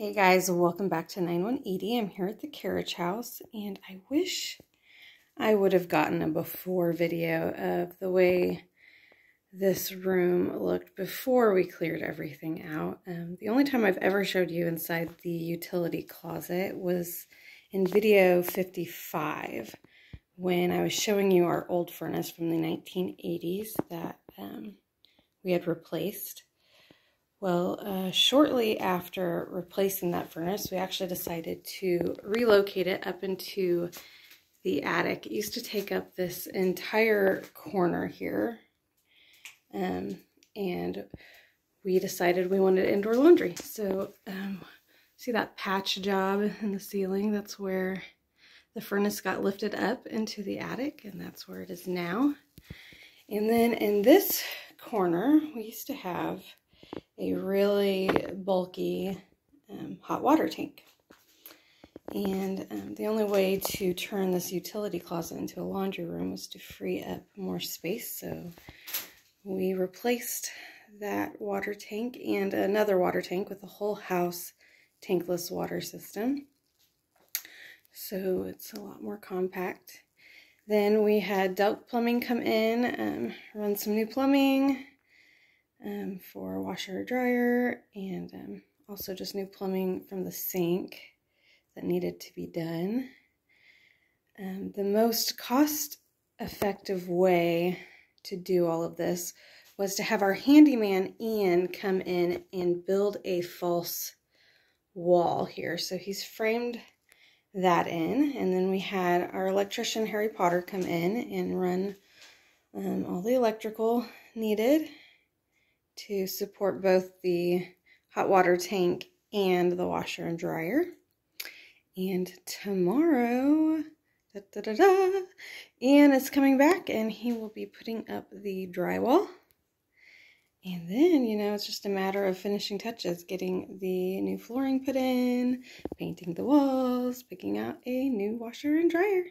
Hey guys, welcome back to 9180. I'm here at the carriage house and I wish I would have gotten a before video of the way this room looked before we cleared everything out. Um, the only time I've ever showed you inside the utility closet was in video 55 when I was showing you our old furnace from the 1980s that um, we had replaced. Well, uh, shortly after replacing that furnace, we actually decided to relocate it up into the attic. It used to take up this entire corner here. Um, and we decided we wanted indoor laundry. So, um, see that patch job in the ceiling? That's where the furnace got lifted up into the attic, and that's where it is now. And then in this corner, we used to have a really bulky um, hot water tank. And um, the only way to turn this utility closet into a laundry room was to free up more space. So we replaced that water tank and another water tank with a whole house tankless water system. So it's a lot more compact. Then we had Delk Plumbing come in, um, run some new plumbing, um, for washer dryer and um, also just new plumbing from the sink that needed to be done. Um, the most cost effective way to do all of this was to have our handyman Ian come in and build a false wall here. So he's framed that in and then we had our electrician Harry Potter come in and run um, all the electrical needed to support both the hot water tank and the washer and dryer. And tomorrow, da, da, da, da, Ian is coming back and he will be putting up the drywall. And then, you know, it's just a matter of finishing touches, getting the new flooring put in, painting the walls, picking out a new washer and dryer.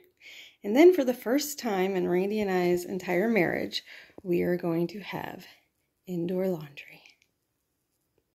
And then for the first time in Randy and I's entire marriage, we are going to have indoor laundry.